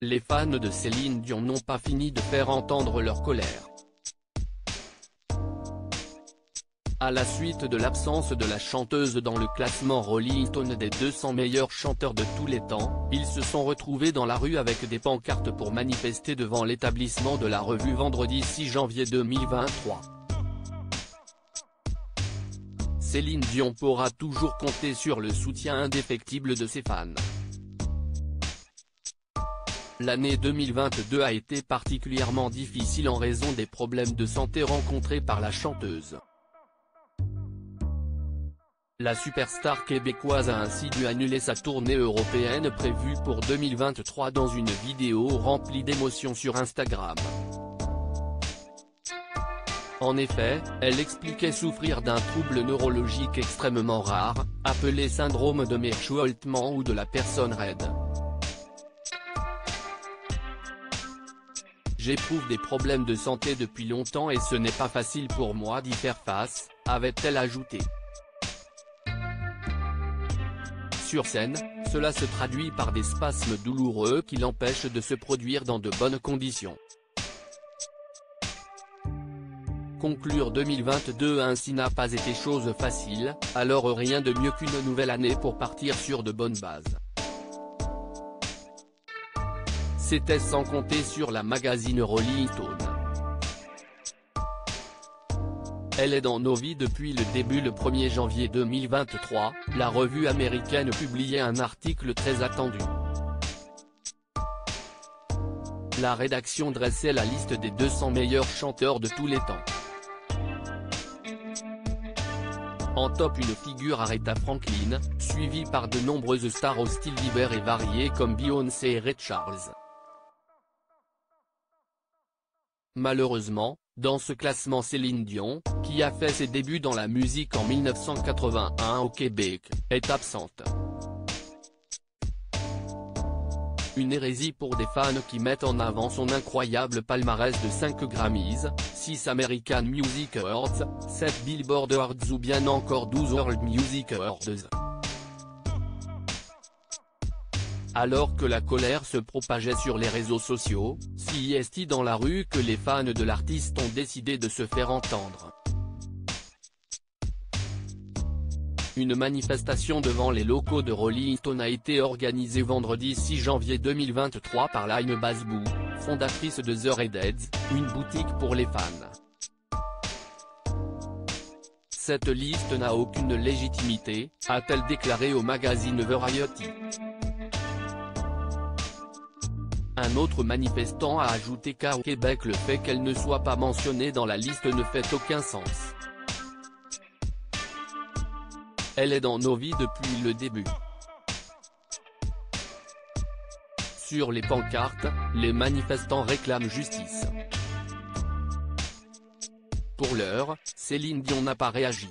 les fans de Céline Dion n'ont pas fini de faire entendre leur colère. À la suite de l'absence de la chanteuse dans le classement Rolling Stone des 200 meilleurs chanteurs de tous les temps, ils se sont retrouvés dans la rue avec des pancartes pour manifester devant l'établissement de la revue vendredi 6 janvier 2023. Céline Dion pourra toujours compter sur le soutien indéfectible de ses fans. L'année 2022 a été particulièrement difficile en raison des problèmes de santé rencontrés par la chanteuse. La superstar québécoise a ainsi dû annuler sa tournée européenne prévue pour 2023 dans une vidéo remplie d'émotions sur Instagram. En effet, elle expliquait souffrir d'un trouble neurologique extrêmement rare, appelé syndrome de Meerscholtman ou de la personne raide. J'éprouve des problèmes de santé depuis longtemps et ce n'est pas facile pour moi d'y faire face, avait-elle ajouté. Sur scène, cela se traduit par des spasmes douloureux qui l'empêchent de se produire dans de bonnes conditions. Conclure 2022 ainsi n'a pas été chose facile, alors rien de mieux qu'une nouvelle année pour partir sur de bonnes bases. C'était sans compter sur la magazine Rolling Stone. Elle est dans nos vies depuis le début le 1er janvier 2023, la revue américaine publiait un article très attendu. La rédaction dressait la liste des 200 meilleurs chanteurs de tous les temps. En top une figure Aretha Franklin, suivie par de nombreuses stars au style divers et varié comme Beyoncé et Ray Charles. Malheureusement, dans ce classement Céline Dion, qui a fait ses débuts dans la musique en 1981 au Québec, est absente. Une hérésie pour des fans qui mettent en avant son incroyable palmarès de 5 Grammys, 6 American Music Awards, 7 Billboard Awards ou bien encore 12 World Music Awards. Alors que la colère se propageait sur les réseaux sociaux, si est dans la rue que les fans de l'artiste ont décidé de se faire entendre. Une manifestation devant les locaux de Rolling Stone a été organisée vendredi 6 janvier 2023 par Laine Basbou, fondatrice de The Redheads, une boutique pour les fans. Cette liste n'a aucune légitimité, a-t-elle déclaré au magazine Variety. Un autre manifestant a ajouté qu'à Québec le fait qu'elle ne soit pas mentionnée dans la liste ne fait aucun sens. Elle est dans nos vies depuis le début. Sur les pancartes, les manifestants réclament justice. Pour l'heure, Céline Dion n'a pas réagi.